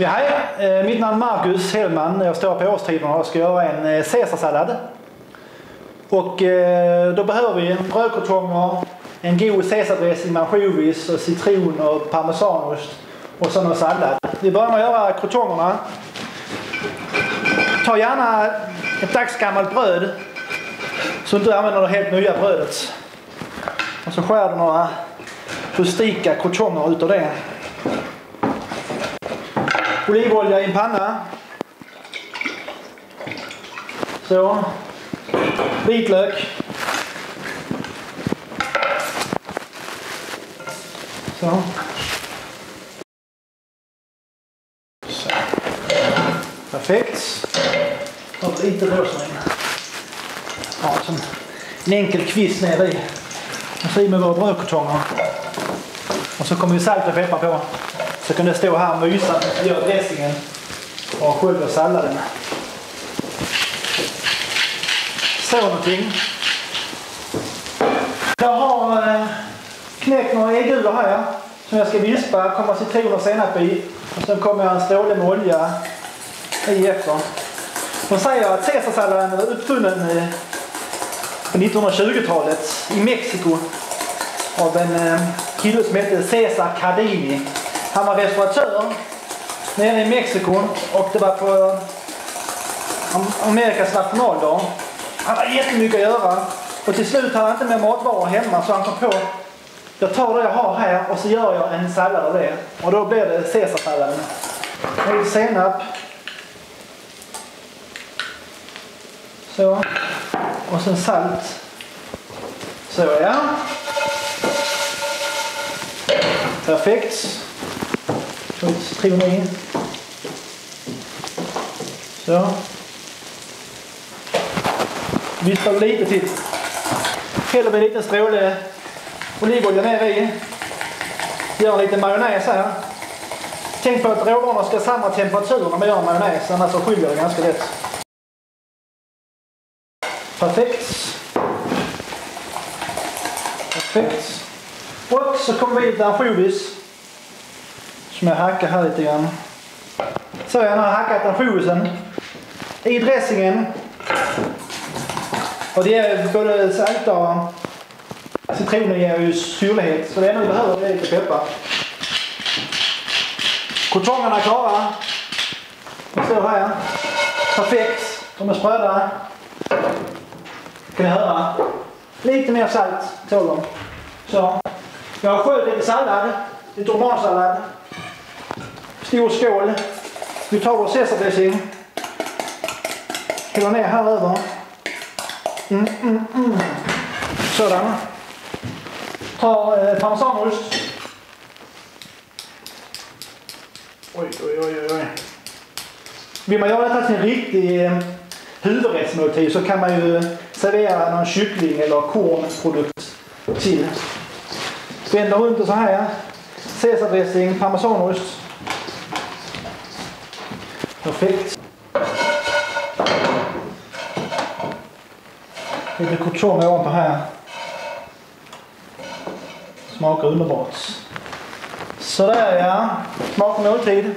Ja, hej, eh, mitt namn är Marcus Hellman. Jag står på årstiderna och ska göra en eh, caesarsallad. Och eh, då behöver vi brödkartonger, en god caesardressing med ansjovis och citron och parmesanost och så någon sallad. Vi börjar med att göra krotongerna. Ta gärna ett dagsgammalt bröd så du inte använder det helt nya brödet. Och så skär du några rustika krotonger utav det. Olivolja i en panna. Så. Vitlök. Så. Så. Perfekt. Ta lite rosmarin. Ja, som en enkel kvist ner i. Och så i med våra brödkartonger. Och så kommer vi salt och peppar på. Så kan det stå här och mysa medan göra gör dressingen och sköljer salladen. Så någonting. Jag har eh, knäckt några äggulor här som jag ska vispa. kommer citron och senap i. Och sen kommer jag en stråle med olja i efter. De säger att caesarsalladen är uppfunnen eh, på 1920-talet i Mexiko av en eh, kille som hette Cesar Cardini. Han var restauratör nere i Mexiko och det var på Amerikas nationaldag. Han hade jättemycket att göra och till slut hade han inte mer matvaror hemma så han kom på jag tar det jag har här och så gör jag en sallad av det. Och då blir det caesarsalladen. Lite senap. Så. Och sen salt. Så ja. Perfekt. Lite citron i. Så. Vispar lite till. Häller vi en liten stråle olivolja ner i. Gör lite majonnäs här. Tänk på att råvarorna ska ha samma temperatur när man gör majonnäs, annars så skiljer det ganska lätt. Perfekt. Perfekt. Och så kommer vi till ansjovis. Som jag hackar här lite grann. Så jag har hackat ansjovisen. I dressingen. Och det är både salta och citronen ger ju syrlighet. Så det enda vi behöver är lite peppar. Kortongerna är klara. De står här. Perfekt. De är spröda. Kan ni höra? Lite mer salt tål de. Så. Jag har sköljt lite sallad. Lite romansallad. Stor skål. Vi tar vår caesardressing. Häller ner här över. Mm, mm, mm. Sådan. Ta eh, parmesanost. Oj, oj, oj, oj. Vill man göra detta till en riktig eh, huvudrättsmåltid så kan man ju servera någon kyckling eller kornprodukt till. Vänder runt det så här. Caesardressing, parmesanost. Perfekt. Lite courgette ovanpå här. Smakar underbart. Sådär ja. Smakar måltid.